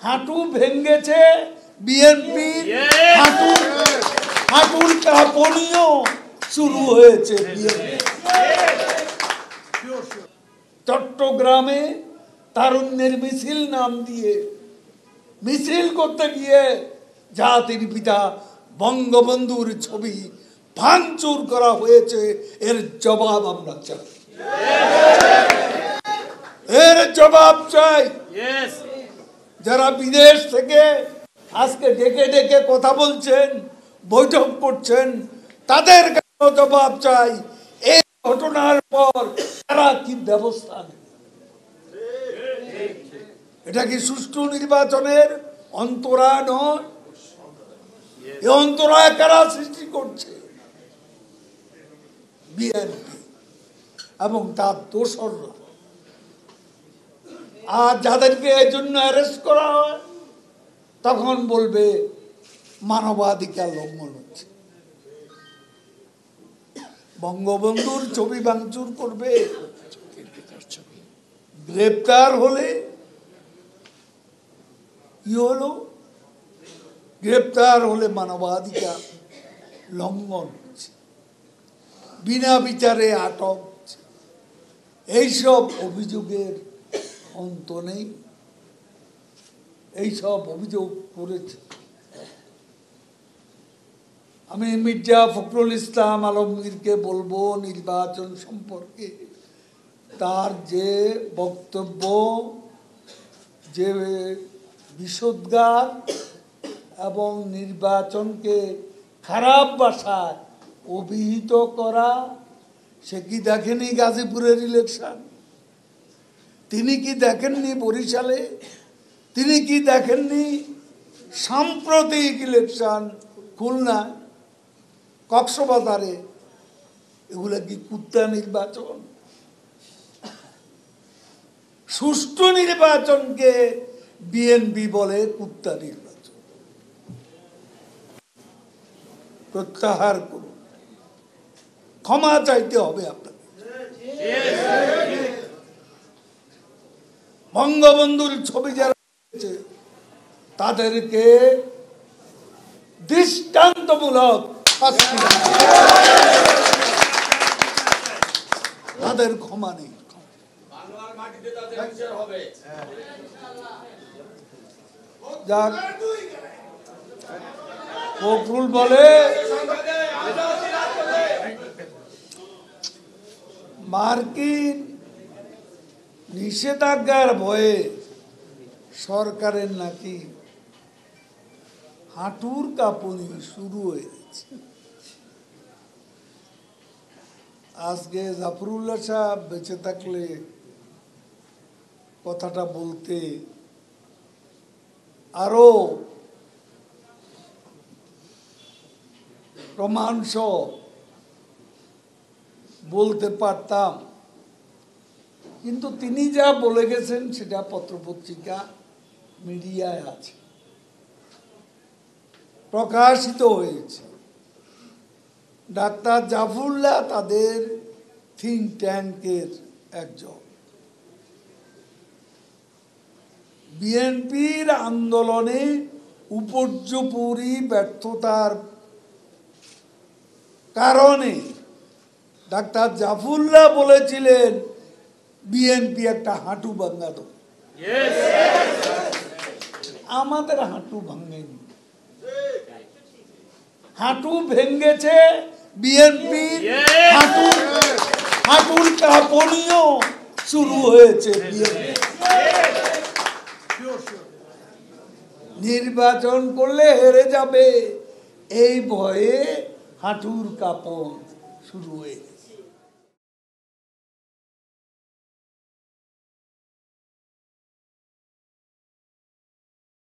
হাঁটু ভেঙ্গেছে বিএনপি। হাঁটু হাঁটুর কাঁপনিও শুরু হয়েছে চট্টগ্রামে তারুণ্যের মিছিল নাম দিয়ে মিছিল করতে গিয়ে জাতির পিতা বঙ্গবন্ধুর ছবি ভাঙচুর করা হয়েছে। এর জবাব আমরা চাই। এর জবাব চাই। যারা বিদেশ থেকে আজকে ডেকে ডেকে কথা বলছেন, বৈঠক করছেন, তাদের কাছেও জবাব চাই। এই ঘটনার পর তারা কি ব্যবস্থা এটা কি সুষ্ঠু নির্বাচনের অন্তরা নয়? এই অন্তরায় কারা সৃষ্টি করছে? বিএনপি এবং তার দোসররা। আর যাদেরকে এই জন্য অ্যারেস্ট করা হয়, তখন বলবে, মানবাধিকার লঙ্ঘন হচ্ছে বঙ্গবন্ধুর ছবি ভাঙচুর করবে, গ্রেপ্তার হলে কি হলো গ্রেপ্তার হলে মানবাধিকার লঙ্ঘন হচ্ছে, বিনা বিচারে আটক। এইসব অভিযোগের অন্ত নেই। এইসব অভিযোগ করেছে। আমি মির্জা ফখরুল ইসলাম আলমগীরকে বলব, নির্বাচন সম্পর্কে তার যে বক্তব্য, যে বিষোদ্গার এবং নির্বাচনকে খারাপ ভাষায় অভিহিত করা, সে কি দেখেনি গাজীপুরের ইলেকশন তিনি কি দেখেননি বরিশালে? তিনি কি দেখেননি সাম্প্রতিক ইলেকশন খুলনা, কক্সবাজারে? এগুলা কি কুত্তা নির্বাচন? সুষ্ঠু নির্বাচনকে বিএনপি বলে কুত্তা নির্বাচন। প্রত্যাহার করুন। ক্ষমা চাইতে হবে আপনাকে বঙ্গবন্ধুর ছবি যারা রয়েছে, তাদেরকে দৃষ্টান্তমূলক শাস্তি তাদের ক্ষমা নেই। যাক। ফখরুল বলে মার্কিন নিষেধাজ্ঞার ভয়ে সরকারের নাকি হাঁটুর কাঁপুনি শুরু হয়েছে আজকে জাফরুল্লাহ সাহেব বেঁচে থাকলে কথাটা বলতে আরও প্রমাণসহ বলতে পারতাম। কিন্তু তিনি যা বলে গেছেন, সেটা পত্রপত্রিকা মিডিয়ায় আছে। প্রকাশিত হয়েছে। ডাক্তার জাফরুল্লাহ তাদের থিঙ্ক ট্যাঙ্কের একজন। বিএনপির আন্দোলনে উপর্যুপরি ব্যর্থতার কারণে ডাক্তার জাফুল্লাহ বলেছিলেন বিএনপি একটা হাঁটু ভাঙ্গা দল আমাদের হাঁটু ভাঙেনি। হাঁটু ভেঙ্গেছে বিএনপি হাঁটু, হাঁটুর কাঁপনিও শুরু হয়েছে নির্বাচন করলে হেরে যাবে। এই ভয়ে হাঁটুর কাঁপন শুরু হয়ে গেছে